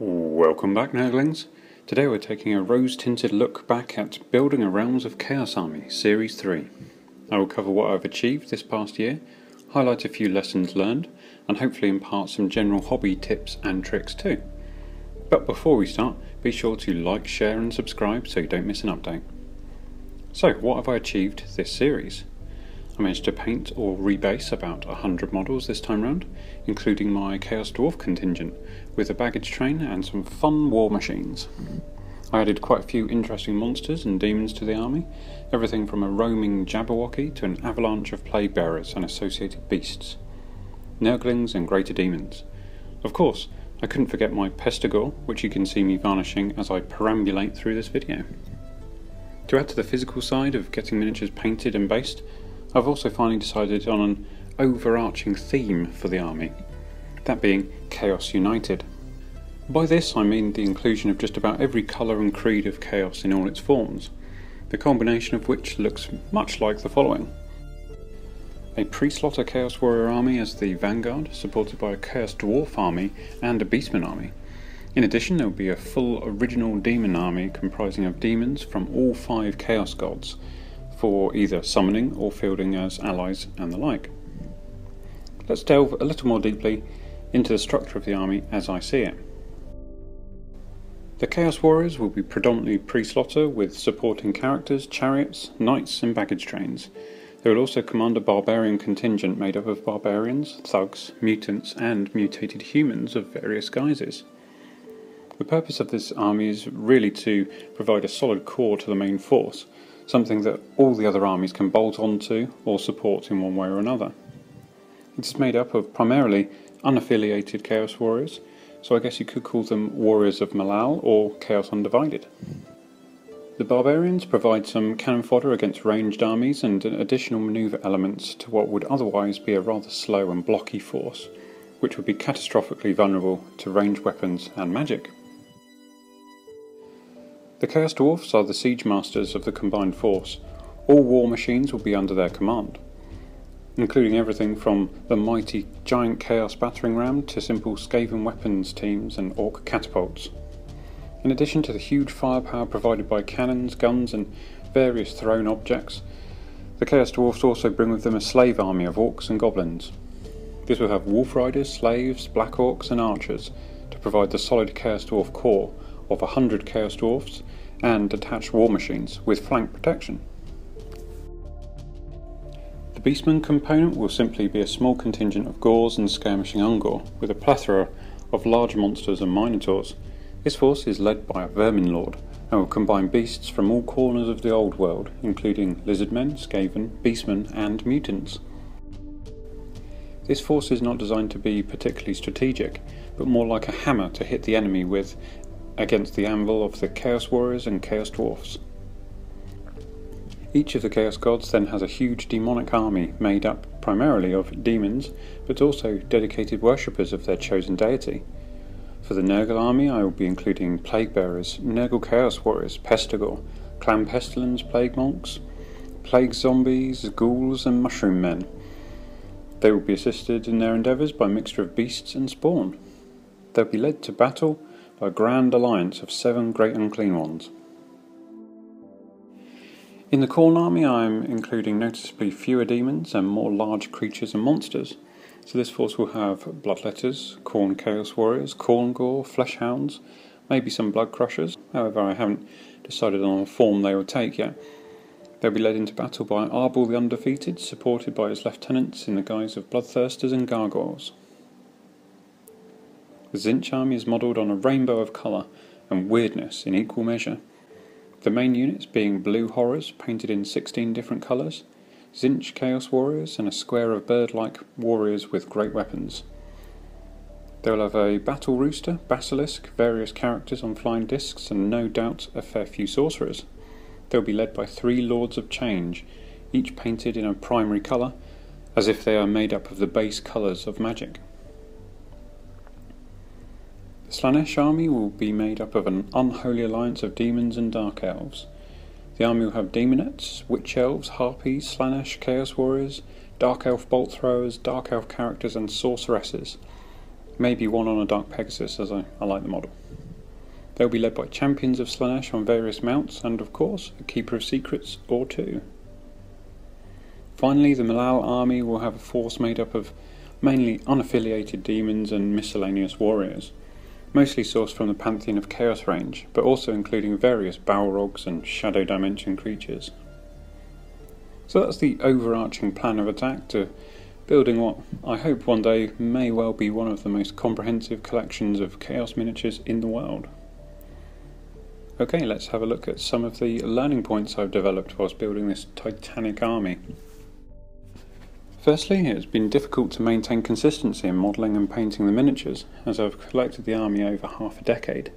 Welcome back, Nerglings. Today we're taking a rose tinted look back at Building a Realms of Chaos Army Series 3. I will cover what I've achieved this past year, highlight a few lessons learned, and hopefully impart some general hobby tips and tricks too. But before we start, be sure to like, share, and subscribe so you don't miss an update. So, what have I achieved this series? I managed to paint or rebase about 100 models this time round, including my Chaos Dwarf contingent, with a baggage train and some fun war machines. I added quite a few interesting monsters and demons to the army, everything from a roaming Jabberwocky to an avalanche of plague bearers and associated beasts, Nurglings and greater demons. Of course, I couldn't forget my Pestigor, which you can see me varnishing as I perambulate through this video. To add to the physical side of getting miniatures painted and based, I've also finally decided on an overarching theme for the army, that being Chaos United. By this I mean the inclusion of just about every colour and creed of chaos in all its forms, the combination of which looks much like the following. A pre-slaughter Chaos Warrior army as the vanguard, supported by a Chaos Dwarf army and a Beastman army. In addition, there will be a full original demon army comprising of demons from all five Chaos gods, for either summoning or fielding as allies and the like. Let's delve a little more deeply into the structure of the army as I see it. The Chaos Warriors will be predominantly pre-slaughter with supporting characters, chariots, knights and baggage trains. They will also command a barbarian contingent made up of barbarians, thugs, mutants and mutated humans of various guises. The purpose of this army is really to provide a solid core to the main force, something that all the other armies can bolt onto or support in one way or another. It is made up of primarily unaffiliated Chaos Warriors, so I guess you could call them Warriors of Malal or Chaos Undivided. The Barbarians provide some cannon fodder against ranged armies and additional manoeuvre elements to what would otherwise be a rather slow and blocky force, which would be catastrophically vulnerable to ranged weapons and magic. The Chaos Dwarfs are the siege masters of the combined force. All war machines will be under their command, including everything from the mighty giant Chaos battering ram to simple Skaven weapons teams and Orc catapults. In addition to the huge firepower provided by cannons, guns, and various thrown objects, the Chaos Dwarfs also bring with them a slave army of orcs and goblins. This will have wolf riders, slaves, black orcs, and archers to provide the solid Chaos Dwarf core of 100 Chaos Dwarfs and attached war machines with flank protection. The Beastman component will simply be a small contingent of Gors and skirmishing Ungor with a plethora of large monsters and minotaurs. This force is led by a Vermin Lord and will combine beasts from all corners of the old world, including lizardmen, skaven, beastmen, and mutants. This force is not designed to be particularly strategic, but more like a hammer to hit the enemy with against the anvil of the Chaos Warriors and Chaos Dwarfs. Each of the Chaos Gods then has a huge demonic army made up primarily of demons, but also dedicated worshippers of their chosen deity. For the Nurgle army, I will be including Plague Bearers, Nurgle Chaos Warriors, Pestigor, Clan Pestilence Plague Monks, Plague Zombies, Ghouls, and Mushroom Men. They will be assisted in their endeavours by a mixture of beasts and spawn. They'll be led to battle a grand alliance of seven great unclean ones. In the Khorne army, I am including noticeably fewer demons and more large creatures and monsters. So this force will have Bloodletters, Khorne Chaos Warriors, Khorngor, Flesh Hounds, maybe some Blood Crushers. However, I haven't decided on a form they will take yet. They'll be led into battle by Arbaal the Undefeated, supported by his lieutenants in the guise of Bloodthirsters and Gargoyles. The Tzeentch army is modelled on a rainbow of colour and weirdness in equal measure. The main units being blue horrors painted in 16 different colours, Tzeentch Chaos Warriors, and a square of bird like warriors with great weapons. They will have a battle rooster, basilisk, various characters on flying discs, and no doubt a fair few sorcerers. They will be led by three Lords of Change, each painted in a primary colour, as if they are made up of the base colours of magic. Slaanesh army will be made up of an unholy alliance of demons and dark elves. The army will have demonettes, witch elves, harpies, Slaanesh chaos warriors, dark elf bolt throwers, dark elf characters, and sorceresses. maybe one on a Dark Pegasus as I, I like the model. They'll be led by champions of Slaanesh on various mounts and, of course, a Keeper of Secrets or two. Finally, the Malal army will have a force made up of mainly unaffiliated demons and miscellaneous warriors, mostly sourced from the Pantheon of Chaos range, but also including various Balrogs and Shadow Dimension creatures. So that's the overarching plan of attack to building what I hope one day may well be one of the most comprehensive collections of Chaos miniatures in the world. Okay, let's have a look at some of the learning points I've developed whilst building this titanic army. Firstly, it's been difficult to maintain consistency in modelling and painting the miniatures, as I've collected the army over half a decade.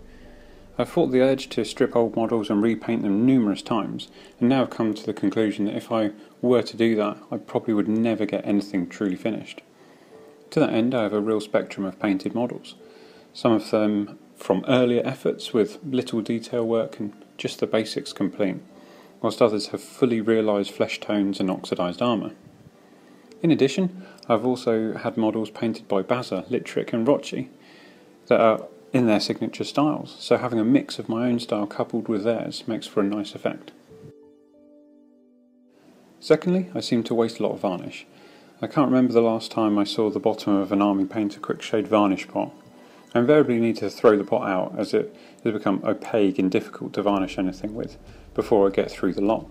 I've fought the urge to strip old models and repaint them numerous times, and now I've come to the conclusion that if I were to do that, I probably would never get anything truly finished. To that end, I have a real spectrum of painted models, some of them from earlier efforts with little detail work and just the basics complete, whilst others have fully realised flesh tones and oxidised armour. In addition, I've also had models painted by Baza, Littrick and Rocci that are in their signature styles, so having a mix of my own style coupled with theirs makes for a nice effect. Secondly, I seem to waste a lot of varnish. I can't remember the last time I saw the bottom of an Army Painter Quickshade varnish pot. I invariably need to throw the pot out as it has become opaque and difficult to varnish anything with before I get through the lot.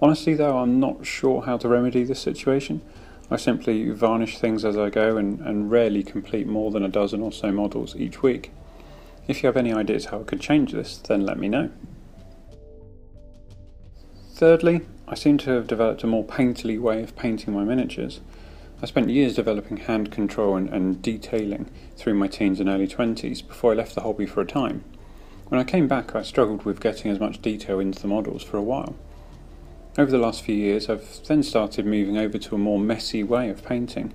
Honestly though, I'm not sure how to remedy this situation, I simply varnish things as I go and, and rarely complete more than a dozen or so models each week. If you have any ideas how I could change this, then let me know. Thirdly, I seem to have developed a more painterly way of painting my miniatures. I spent years developing hand control and, and detailing through my teens and early 20s before I left the hobby for a time. When I came back, I struggled with getting as much detail into the models for a while. Over the last few years, I've then started moving over to a more messy way of painting.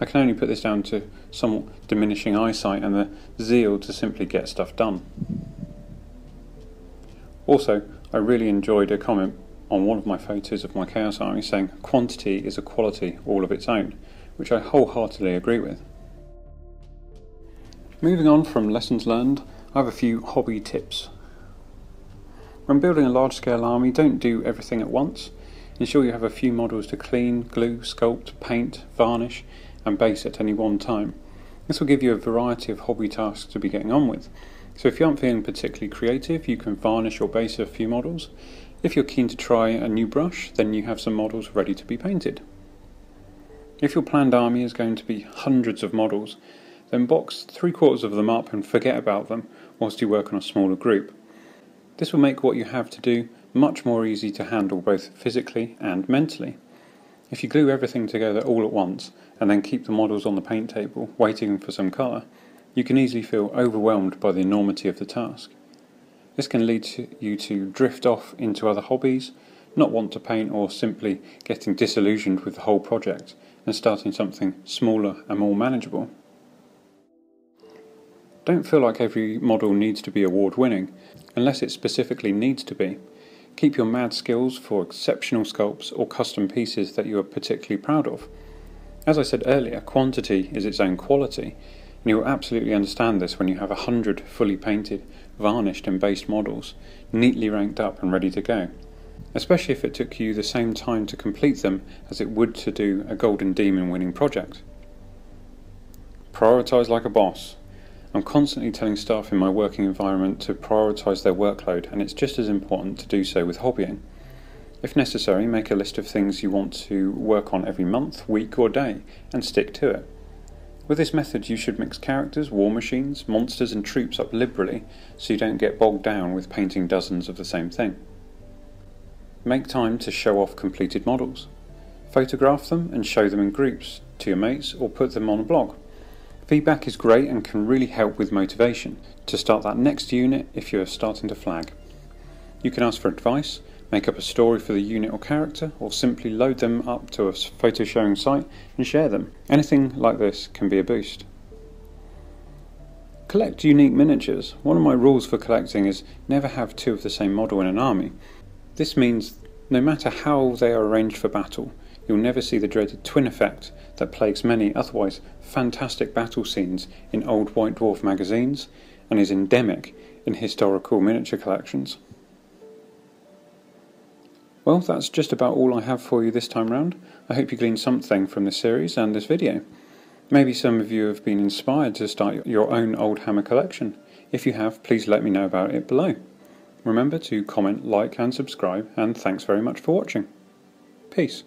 I can only put this down to somewhat diminishing eyesight and the zeal to simply get stuff done. Also, I really enjoyed a comment on one of my photos of my Chaos Army saying quantity is a quality all of its own, which I wholeheartedly agree with. Moving on from lessons learned, I have a few hobby tips when building a large scale army, don't do everything at once. Ensure you have a few models to clean, glue, sculpt, paint, varnish, and base at any one time. This will give you a variety of hobby tasks to be getting on with. So if you aren't feeling particularly creative, you can varnish or base a few models. If you're keen to try a new brush, then you have some models ready to be painted. If your planned army is going to be hundreds of models, then box three quarters of them up and forget about them whilst you work on a smaller group. This will make what you have to do much more easy to handle both physically and mentally. If you glue everything together all at once and then keep the models on the paint table waiting for some colour, you can easily feel overwhelmed by the enormity of the task. This can lead to you to drift off into other hobbies, not want to paint, or simply getting disillusioned with the whole project and starting something smaller and more manageable. Don't feel like every model needs to be award winning, unless it specifically needs to be. Keep your mad skills for exceptional sculpts or custom pieces that you are particularly proud of. As I said earlier, quantity is its own quality, and you will absolutely understand this when you have a hundred fully painted, varnished, and based models, neatly ranked up and ready to go. Especially if it took you the same time to complete them as it would to do a Golden Demon winning project. Prioritise like a boss. I'm constantly telling staff in my working environment to prioritise their workload, and it's just as important to do so with hobbying. If necessary, make a list of things you want to work on every month, week, or day, and stick to it. With this method, you should mix characters, war machines, monsters, and troops up liberally so you don't get bogged down with painting dozens of the same thing. Make time to show off completed models. Photograph them and show them in groups to your mates or put them on a blog. Feedback is great and can really help with motivation to start that next unit if you're starting to flag. You can ask for advice, make up a story for the unit or character, or simply load them up to a photo sharing site and share them. Anything like this can be a boost. Collect unique miniatures. One of my rules for collecting is never have two of the same model in an army. This means No matter how they are arranged for battle, you'll never see the dreaded twin effect that plagues many otherwise fantastic battle scenes in old White Dwarf magazines and is endemic in historical miniature collections. Well, that's just about all I have for you this time round. I hope you gleaned something from this series and this video. Maybe some of you have been inspired to start your own Oldhammer collection. If you have, please let me know about it below. Remember to comment, like and subscribe, and thanks very much for watching. Peace.